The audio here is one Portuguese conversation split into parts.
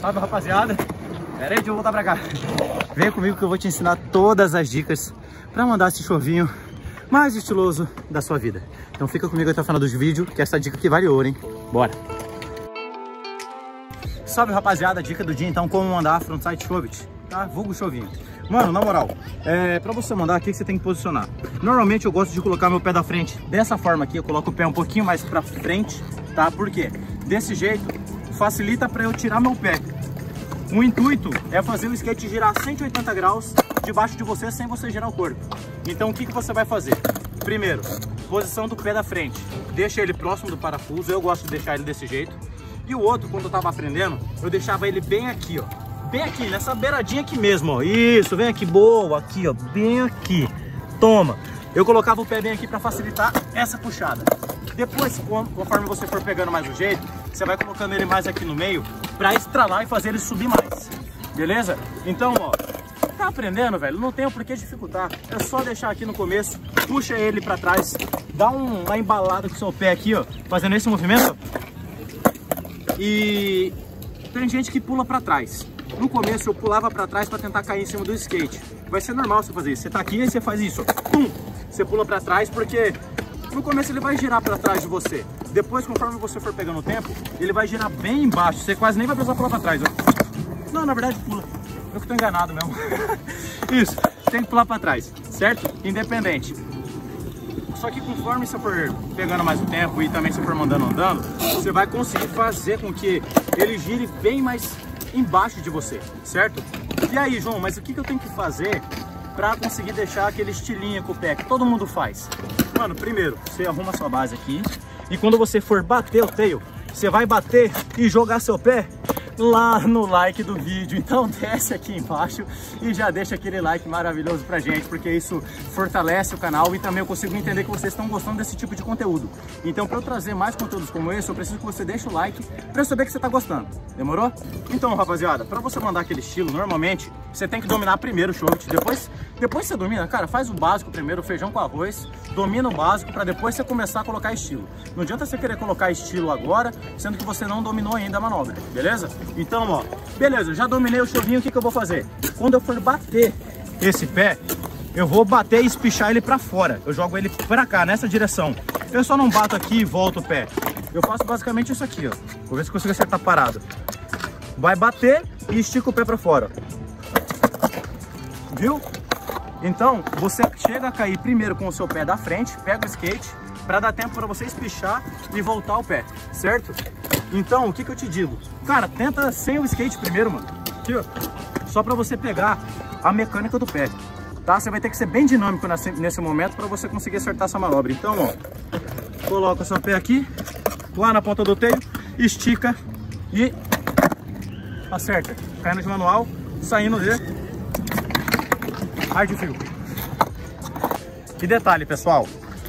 Salve, rapaziada. Pera aí, deixa eu voltar pra cá. Vem comigo que eu vou te ensinar todas as dicas pra mandar esse chovinho mais estiloso da sua vida. Então fica comigo até o final do vídeo, que essa dica aqui vale ouro, hein? Bora! Salve, rapaziada. Dica do dia, então, como mandar frontside chobit, tá? Vulgo chovinho. Mano, na moral, é, pra você mandar, o que você tem que posicionar? Normalmente eu gosto de colocar meu pé da frente dessa forma aqui, eu coloco o pé um pouquinho mais pra frente, tá? Por quê? Desse jeito, facilita pra eu tirar meu pé. O intuito é fazer o skate girar 180 graus debaixo de você sem você girar o corpo. Então o que, que você vai fazer? Primeiro, posição do pé da frente. Deixa ele próximo do parafuso, eu gosto de deixar ele desse jeito. E o outro, quando eu tava aprendendo, eu deixava ele bem aqui, ó bem aqui, nessa beiradinha aqui mesmo, ó. Isso, vem aqui, boa, aqui, ó, bem aqui. Toma. Eu colocava o pé bem aqui para facilitar essa puxada. Depois, conforme você for pegando mais o jeito, você vai colocando ele mais aqui no meio para estralar e fazer ele subir mais. Beleza? Então, ó, tá aprendendo, velho? Não tem por que dificultar. É só deixar aqui no começo, puxa ele para trás, dá uma embalada com o seu pé aqui, ó, fazendo esse movimento. E tem gente que pula para trás. No começo eu pulava para trás para tentar cair em cima do skate. Vai ser normal você fazer isso. Você tá aqui e você faz isso. Pum! Você pula para trás porque no começo ele vai girar para trás de você. Depois, conforme você for pegando o tempo, ele vai girar bem embaixo. Você quase nem vai precisar pular para trás. Ó. Não, na verdade pula. Eu que tô enganado mesmo. isso. Tem que pular para trás, certo? Independente. Só que conforme você for pegando mais o tempo e também você for mandando andando, você vai conseguir fazer com que ele gire bem mais embaixo de você, certo? E aí, João, mas o que, que eu tenho que fazer para conseguir deixar aquele estilinho com o pé que todo mundo faz? Mano, primeiro, você arruma sua base aqui e quando você for bater o tail, você vai bater e jogar seu pé lá no like do vídeo. Então desce aqui embaixo e já deixa aquele like maravilhoso pra gente, porque isso fortalece o canal e também eu consigo entender que vocês estão gostando desse tipo de conteúdo. Então para eu trazer mais conteúdos como esse, eu preciso que você deixe o like para eu saber que você tá gostando. Demorou? Então, rapaziada, para você mandar aquele estilo, normalmente você tem que dominar primeiro o short, depois depois você domina, cara, faz o básico primeiro, feijão com arroz, domina o básico para depois você começar a colocar estilo. Não adianta você querer colocar estilo agora, sendo que você não dominou ainda a manobra, beleza? Então, ó, beleza, já dominei o chovinho, o que, que eu vou fazer? Quando eu for bater esse pé, eu vou bater e espichar ele para fora. Eu jogo ele para cá, nessa direção. Eu só não bato aqui e volto o pé. Eu faço basicamente isso aqui, ó. Vou ver se consigo acertar parado. Vai bater e estica o pé para fora. Viu? Então, você chega a cair primeiro com o seu pé da frente, pega o skate, para dar tempo para você espichar e voltar o pé, certo? Então, o que, que eu te digo? Cara, tenta sem o skate primeiro, mano. Aqui, ó. Só para você pegar a mecânica do pé, tá? Você vai ter que ser bem dinâmico nesse momento para você conseguir acertar essa manobra. Então, ó, coloca o seu pé aqui, lá na ponta do teio, estica e acerta. Caindo de manual, saindo de hard fio. E detalhe, pessoal,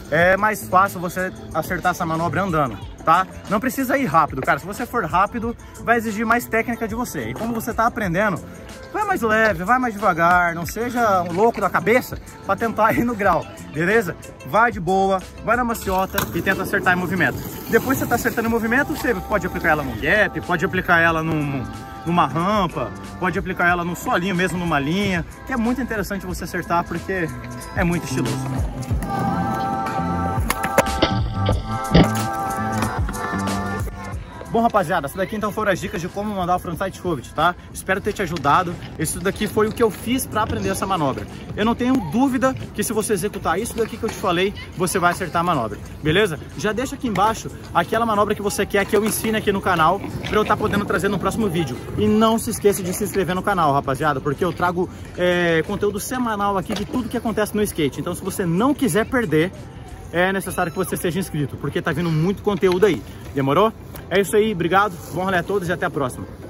é mais fácil você acertar essa manobra andando, tá? Não precisa ir rápido, cara. Se você for rápido, vai exigir mais técnica de você. E como você tá aprendendo, vai mais leve, vai mais devagar, não seja um louco da cabeça para tentar ir no grau, beleza? Vai de boa, vai na maciota e tenta acertar em movimento. Depois que você tá acertando em movimento, você pode aplicar ela num gap, pode aplicar ela num, numa rampa, pode aplicar ela no solinho mesmo, numa linha, que é muito interessante você acertar porque é muito estiloso. Bom, rapaziada, essa daqui então foram as dicas de como mandar o frontside pivot, tá? Espero ter te ajudado. Isso daqui foi o que eu fiz para aprender essa manobra. Eu não tenho dúvida que se você executar isso daqui que eu te falei, você vai acertar a manobra, beleza? Já deixa aqui embaixo aquela manobra que você quer que eu ensine aqui no canal para eu estar tá podendo trazer no próximo vídeo. E não se esqueça de se inscrever no canal, rapaziada, porque eu trago é, conteúdo semanal aqui de tudo que acontece no skate. Então, se você não quiser perder, é necessário que você seja inscrito, porque tá vindo muito conteúdo aí. Demorou? É isso aí, obrigado, bom rolê a todos e até a próxima.